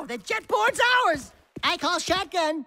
Now the jet board's ours. I call shotgun.